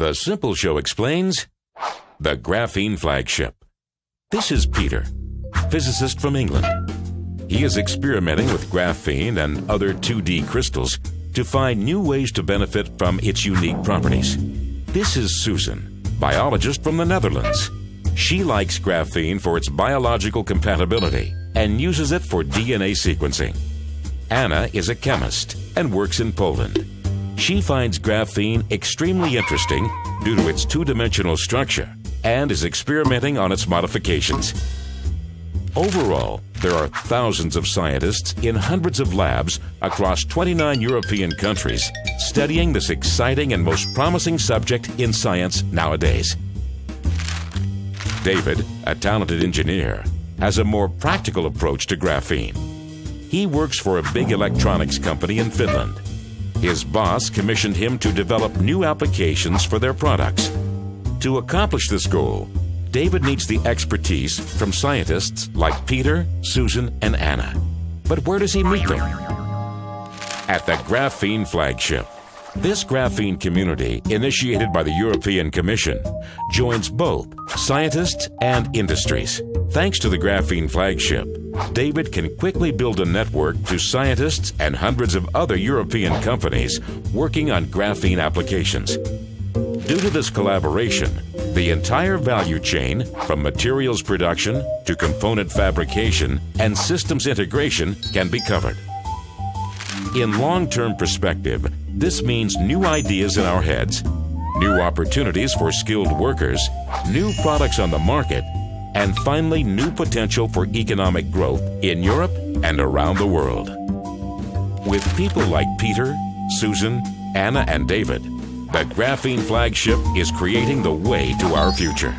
The Simple Show explains the graphene flagship. This is Peter, physicist from England. He is experimenting with graphene and other 2D crystals to find new ways to benefit from its unique properties. This is Susan, biologist from the Netherlands. She likes graphene for its biological compatibility and uses it for DNA sequencing. Anna is a chemist and works in Poland. She finds graphene extremely interesting due to its two dimensional structure and is experimenting on its modifications. Overall, there are thousands of scientists in hundreds of labs across 29 European countries studying this exciting and most promising subject in science nowadays. David, a talented engineer, has a more practical approach to graphene. He works for a big electronics company in Finland. His boss commissioned him to develop new applications for their products. To accomplish this goal, David needs the expertise from scientists like Peter, Susan, and Anna. But where does he meet them? At the Graphene Flagship. This graphene community, initiated by the European Commission, joins both scientists and industries. Thanks to the Graphene Flagship, David can quickly build a network to scientists and hundreds of other European companies working on graphene applications. Due to this collaboration, the entire value chain, from materials production to component fabrication and systems integration, can be covered. In long term perspective, this means new ideas in our heads, new opportunities for skilled workers, new products on the market, and finally, new potential for economic growth in Europe and around the world. With people like Peter, Susan, Anna, and David, the Graphene Flagship is creating the way to our future.